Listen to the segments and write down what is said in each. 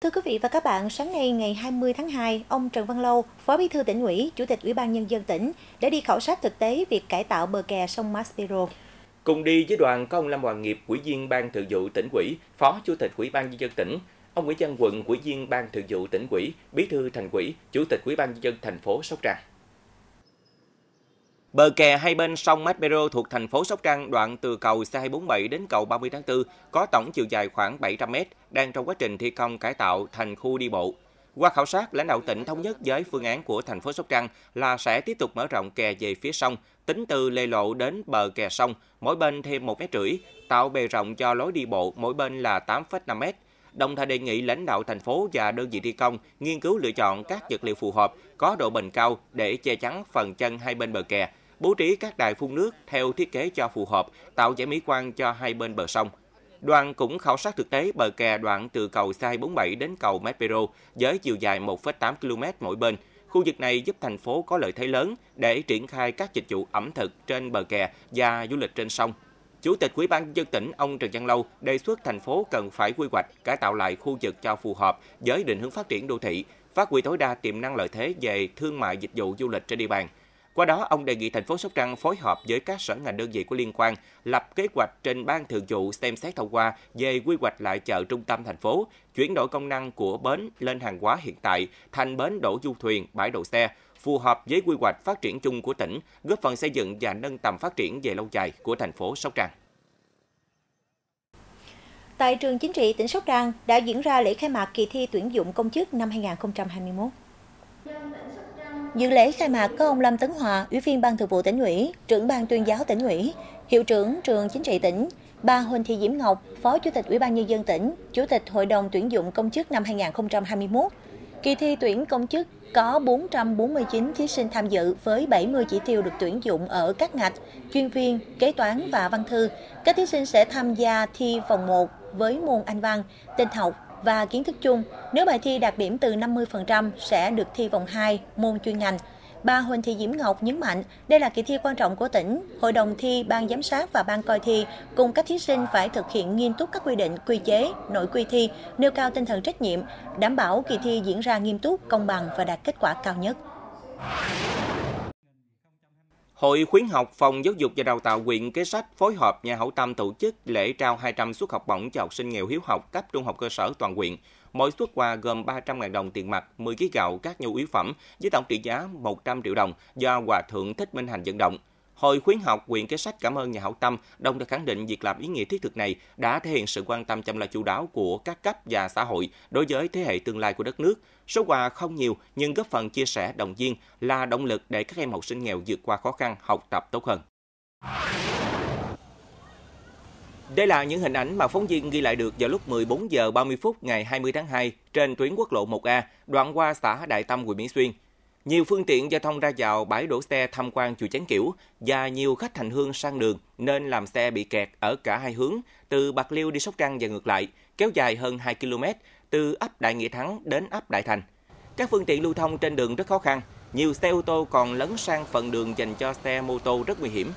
Thưa quý vị và các bạn, sáng nay ngày 20 tháng 2, ông Trần Văn Lâu, Phó Bí thư tỉnh ủy, Chủ tịch Ủy ban Nhân dân tỉnh, đã đi khảo sát thực tế việc cải tạo bờ kè sông Maspero. Cùng đi với đoàn có ông Lâm Hoàng Nghiệp, Ủy viên Ban Thường vụ tỉnh ủy, Phó Chủ tịch Ủy ban Nhân dân tỉnh, ông Nguyễn Văn Quận, Ủy viên Ban Thường vụ tỉnh ủy, Bí thư Thành ủy, Chủ tịch Ủy ban Nhân dân thành phố Sóc Trăng. Bờ kè hai bên sông Maspero thuộc thành phố Sóc Trăng đoạn từ cầu C247 đến cầu 30 tháng 4 có tổng chiều dài khoảng 700 m, đang trong quá trình thi công cải tạo thành khu đi bộ. Qua khảo sát, lãnh đạo tỉnh thống nhất với phương án của thành phố Sóc Trăng là sẽ tiếp tục mở rộng kè về phía sông, tính từ lề lộ đến bờ kè sông, mỗi bên thêm 1 mét rưỡi, tạo bề rộng cho lối đi bộ mỗi bên là 8,5 mét. Đồng thời đề nghị lãnh đạo thành phố và đơn vị thi công nghiên cứu lựa chọn các vật liệu phù hợp, có độ bền cao để che chắn phần chân hai bên bờ kè, bố trí các đài phun nước theo thiết kế cho phù hợp, tạo vẻ mỹ quan cho hai bên bờ sông. Đoàn cũng khảo sát thực tế bờ kè đoạn từ cầu C247 đến cầu Maspero với chiều dài 1,8 km mỗi bên. Khu vực này giúp thành phố có lợi thế lớn để triển khai các dịch vụ ẩm thực trên bờ kè và du lịch trên sông. Chủ tịch Ủy ban dân tỉnh ông Trần Văn Lâu đề xuất thành phố cần phải quy hoạch cải tạo lại khu vực cho phù hợp với định hướng phát triển đô thị, phát huy tối đa tiềm năng lợi thế về thương mại dịch vụ du lịch trên địa bàn, qua đó, ông đề nghị thành phố Sóc Trăng phối hợp với các sở ngành đơn vị có liên quan lập kế hoạch trên ban thường vụ xem xét thông qua về quy hoạch lại chợ trung tâm thành phố, chuyển đổi công năng của bến lên hàng hóa hiện tại thành bến đổ du thuyền, bãi đậu xe, phù hợp với quy hoạch phát triển chung của tỉnh, góp phần xây dựng và nâng tầm phát triển về lâu dài của thành phố Sóc Trăng. Tại trường chính trị tỉnh Sóc Trăng đã diễn ra lễ khai mạc kỳ thi tuyển dụng công chức năm 2021. Dự lễ khai mạc có ông Lâm Tấn Hòa, Ủy viên Ban Thường vụ tỉnh ủy, trưởng ban tuyên giáo tỉnh ủy, hiệu trưởng trường chính trị tỉnh, bà Huỳnh Thị Diễm Ngọc, Phó Chủ tịch Ủy ban nhân dân tỉnh, Chủ tịch Hội đồng tuyển dụng công chức năm 2021. Kỳ thi tuyển công chức có 449 thí sinh tham dự với 70 chỉ tiêu được tuyển dụng ở các ngạch chuyên viên, kế toán và văn thư. Các thí sinh sẽ tham gia thi vòng 1 với môn Anh văn, tin học, và kiến thức chung. Nếu bài thi đạt điểm từ 50% sẽ được thi vòng 2 môn chuyên ngành. Bà Huỳnh Thị Diễm Ngọc nhấn mạnh, đây là kỳ thi quan trọng của tỉnh. Hội đồng thi, ban giám sát và ban coi thi cùng các thí sinh phải thực hiện nghiêm túc các quy định, quy chế, nội quy thi, nêu cao tinh thần trách nhiệm, đảm bảo kỳ thi diễn ra nghiêm túc, công bằng và đạt kết quả cao nhất. Hội khuyến học Phòng Giáo dục và Đào tạo huyện Kế Sách phối hợp nhà hảo tâm tổ chức lễ trao 200 suất học bổng cho học sinh nghèo hiếu học cấp trung học cơ sở toàn huyện. Mỗi suất quà gồm 300.000 đồng tiền mặt, 10 kg gạo, các nhu yếu phẩm với tổng trị giá 100 triệu đồng do Hòa Thượng Thích Minh Hành vận động. Hội khuyến học huyện Kế Sách cảm ơn nhà hảo tâm, đồng thời khẳng định việc làm ý nghĩa thiết thực này đã thể hiện sự quan tâm chăm lo chu đáo của các cấp và xã hội đối với thế hệ tương lai của đất nước. Số quà không nhiều nhưng góp phần chia sẻ động viên là động lực để các em học sinh nghèo vượt qua khó khăn, học tập tốt hơn. Đây là những hình ảnh mà phóng viên ghi lại được vào lúc 14 giờ 30 phút ngày 20 tháng 2 trên tuyến quốc lộ 1A, đoạn qua xã Đại Tâm, huyện Mỹ Xuyên. Nhiều phương tiện giao thông ra vào bãi đổ xe tham quan chùa Chánh Kiểu và nhiều khách hành hương sang đường nên làm xe bị kẹt ở cả hai hướng, từ Bạc Liêu đi Sóc Trăng và ngược lại, kéo dài hơn 2 km, từ ấp Đại Nghĩa Thắng đến ấp Đại Thành. Các phương tiện lưu thông trên đường rất khó khăn, nhiều xe ô tô còn lấn sang phần đường dành cho xe mô tô rất nguy hiểm.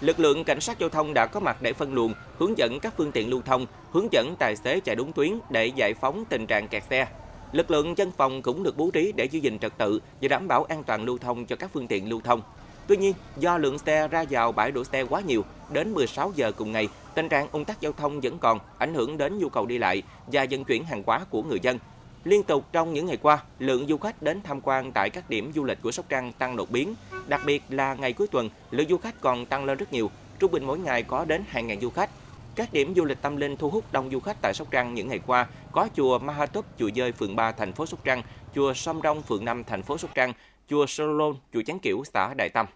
Lực lượng cảnh sát giao thông đã có mặt để phân luồng, hướng dẫn các phương tiện lưu thông, hướng dẫn tài xế chạy đúng tuyến để giải phóng tình trạng kẹt xe. Lực lượng dân phòng cũng được bố trí để giữ gìn trật tự và đảm bảo an toàn lưu thông cho các phương tiện lưu thông. Tuy nhiên, do lượng xe ra vào bãi đổ xe quá nhiều, đến 16 giờ cùng ngày, tình trạng ủng tắc giao thông vẫn còn, ảnh hưởng đến nhu cầu đi lại và vận chuyển hàng hóa của người dân. Liên tục trong những ngày qua, lượng du khách đến tham quan tại các điểm du lịch của Sóc Trăng tăng đột biến. Đặc biệt là ngày cuối tuần, lượng du khách còn tăng lên rất nhiều, trung bình mỗi ngày có đến 2.000 du khách. Các điểm du lịch tâm linh thu hút đông du khách tại Sóc Trăng những ngày qua có chùa Mahatup, chùa Dơi, phường 3, thành phố Sóc Trăng, chùa Sông Đông, phường 5, thành phố Sóc Trăng, chùa Solon, chùa Chánh Kiểu, xã Đại Tâm.